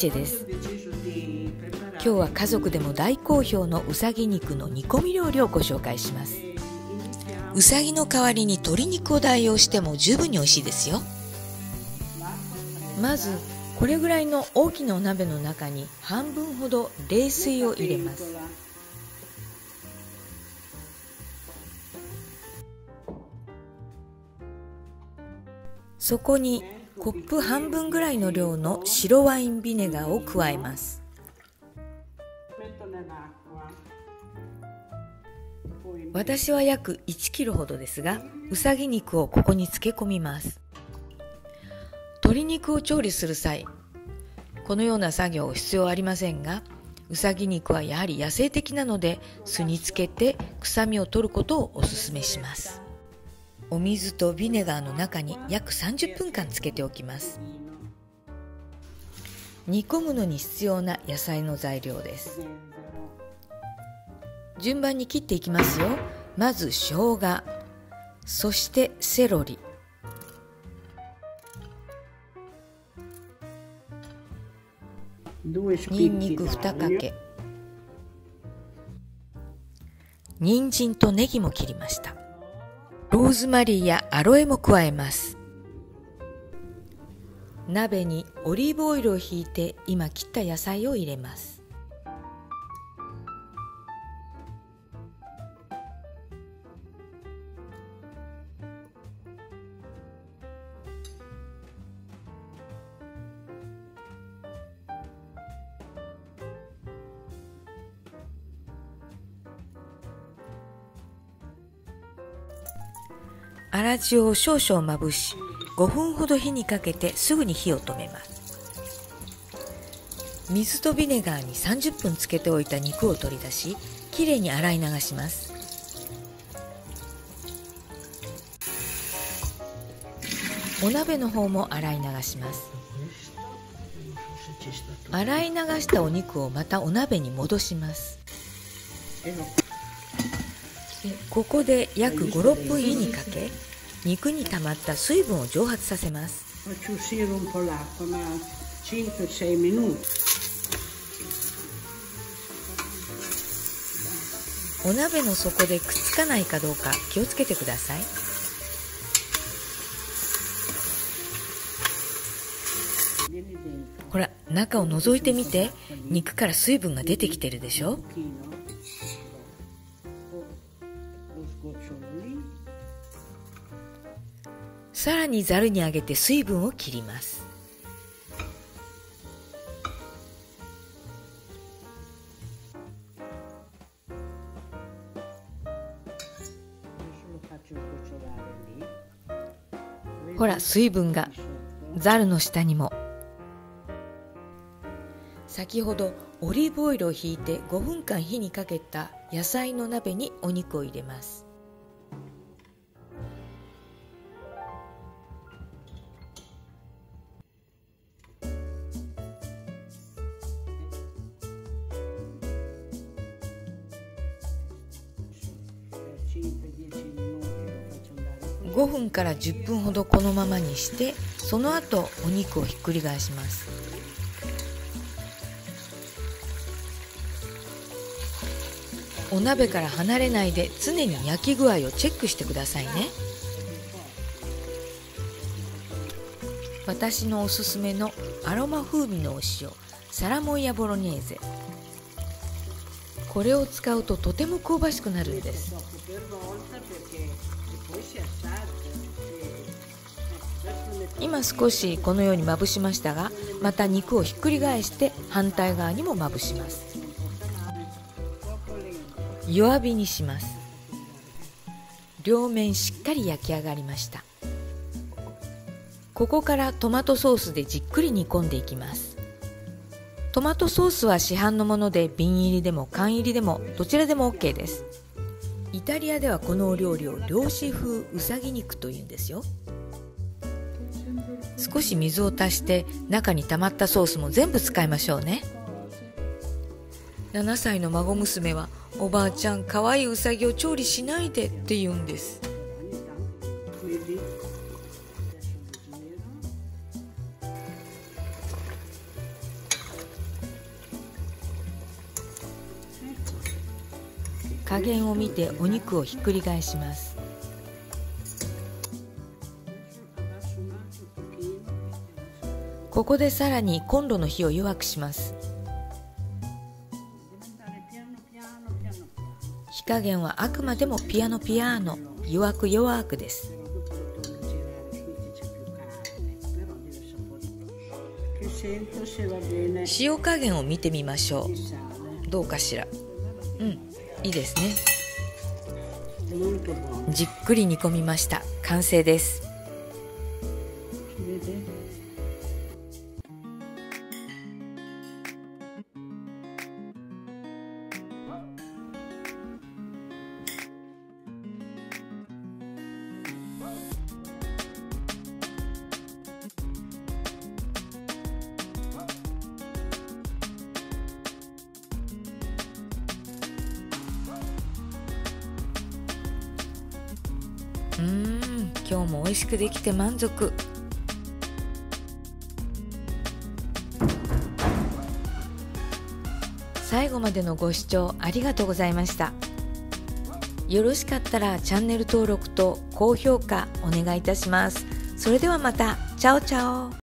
チェです。今日は家族でも大好評のうさぎ肉の煮込み料理をご紹介します。うさぎの代わりに鶏肉を代用しても十分に美味しいですよ。まずこれぐらいの大きなお鍋の中に半分ほど冷水を入れます。そこにコップ半分ぐらいの量の白ワインビネガーを加えます。私は約1キロほどですがうさぎ肉をここに漬け込みます。鶏肉を調理する際このような作業必要ありませんがうさぎ肉はやはり野生的なので酢につけて臭みを取ることをおすすめします。お水とビネガーの中に約30分間つけておきます。煮込むのに必要な野菜の材料です。順番に切っていきますよ。まず生姜。そしてセロリ。にんにく2かけ。人参とネギも切りました。ローズマリーやアロエも加えます。鍋にオリーブオイルをひいて今切った野菜を入れます。粗塩を少々まぶし5分ほど火にかけてすぐに火を止めます。水とビネガーに30分つけておいた肉を取り出しきれいに洗い流します。お鍋の方も洗い流します。洗い流したお肉をまたお鍋に戻します。ここで約56分火にかけ肉に溜まった水分を蒸発させます。お鍋の底でくっつかないかどうか気をつけてください。ほら中を覗いてみて。肉から水分が出てきてるでしょ。さらにざるにあげて水分を切ります。ほら水分がざるの下にも。先ほどオリーブオイルをひいて5分間火にかけた野菜の鍋にお肉を入れます。5分から10分ほどこのままにしてその後お肉をひっくり返します。お鍋から離れないで常に焼き具合をチェックしてくださいね。私のおすすめのアロマ風味のお塩サラモイヤボロネーゼ。これを使うととても香ばしくなるんです。今少しこのようにまぶしましたがまた肉をひっくり返して反対側にもまぶします。弱火にします。両面しっかり焼き上がりました。ここからトマトソースでじっくり煮込んでいきます。トマトソースは市販のもので瓶入りでも缶入りでもどちらでも OK です。イタリアではこのお料理を漁師風うさぎ肉というんですよ。少し水を足して中に溜まったソースも全部使いましょうね。7歳の孫娘はおばあちゃんかわいいうさぎを調理しないでって言うんです。加減を見てお肉をひっくり返します。ここでさらにコンロの火を弱くします。火加減はあくまでもピアノピアーノ。弱く弱くです。塩加減を見てみましょう。どうかしら。うんいいですね。じっくり煮込みました。完成です。うん今日も美味しくできて満足。最後までのご視聴ありがとうございました。よろしかったらチャンネル登録と高評価お願いいたします。それではまた。チャオチャオ。